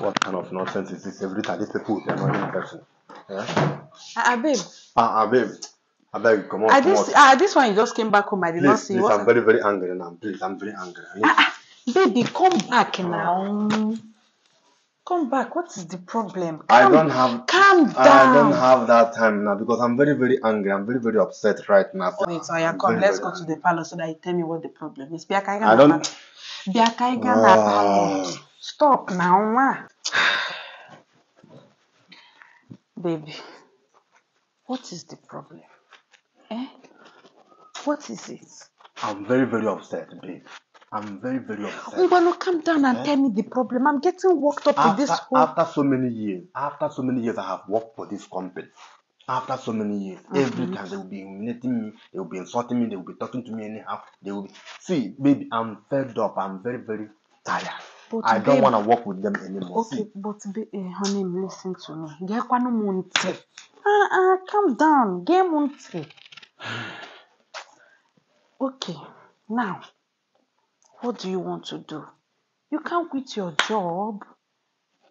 What kind of nonsense is this? Every time these people with annoying person. Yeah? Ah, ah, babe. Ah, ah, babe. I beg, come on, come this on. ah, this one you just came back home. I did not see. please, What? I'm very, very angry now. Please, I'm very angry. I need ah, baby, come back now. Come back. What is the problem? I don't have Calm down. I don't have that time now because I'm very, very angry. I'm very, very upset right now. Wait, so yeah, come. very, Let's very go to the palace so that you tell me what the problem is. Biakaiga I don't- parlor. Biakaiga na Ah. Stop now. Baby, what is the problem? Eh? What is it? I'm very, very upset, babe. I'm very, very upset. Ngwano, calm down and Eh? tell me the problem. I'm getting worked up with After, this whole. after so many years, after so many years, I have worked for this company. After so many years, every Mhm. time they will be humiliating me, they will be insulting me, they will be talking to me anyhow. They will be see, baby, I'm fed up. I'm very, very tired. But I don't want to work with them anymore. Okay, See, but be, eh, honey, listen to me. Gekwanụ m ntị. Ah, ah, calm down. Gee m ntị. Okay, now, what do you want to do? You can't quit your job.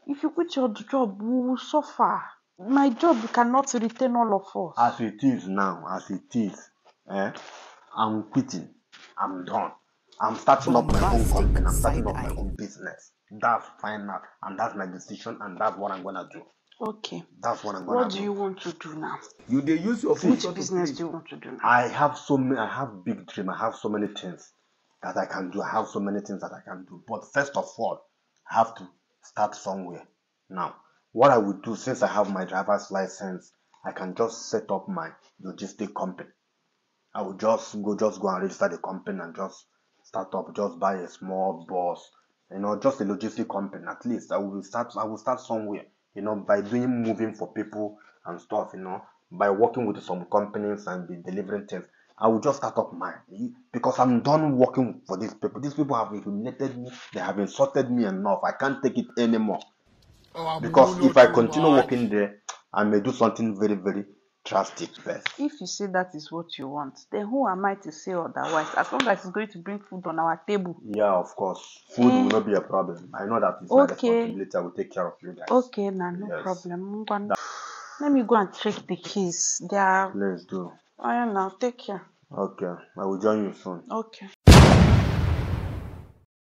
If you quit your job, we will suffer. My job cannot retain all of us. as it is now, as it is, eh, I'm quitting. I'm done. I'm starting up my own company. I'm starting up my own business. That's final, and that's my decision, and that's what I'm gonna do. Okay, That's what I'm gonna what do. What do you want to do now? You dey use your Which business do you want to do now? I have so many. I have big dream. I have so many things that I can do. I have so many things that I can do. But first of all, I have to start somewhere. Now, what I will do since I have my driver's license, I can just set up my logistic company. I will just go, just go and register the company and just start up. Just buy a small bus, you know, just a logistic company. At least I will start. I will start somewhere, you know, by doing moving for people and stuff, you know, by working with some companies and be delivering things. I will just start up mine because I'm done working for these people. These people have humiliated me. They have insulted me enough. I can't take it anymore. Because if I continue working there, I may do something very, very drastic first. If you say that is what you want, then who am I to say otherwise? As long as it's going to bring food on our table. Yeah, of course. Food eh. will not be a problem. I know that it's my Okay. responsibility. I will take care of you guys. Okay, now no Yes. problem. Ngwan- Let me go and check the keys. They are. Let's do. Oh, yeah, now take care. Okay. I will join you soon. Okay.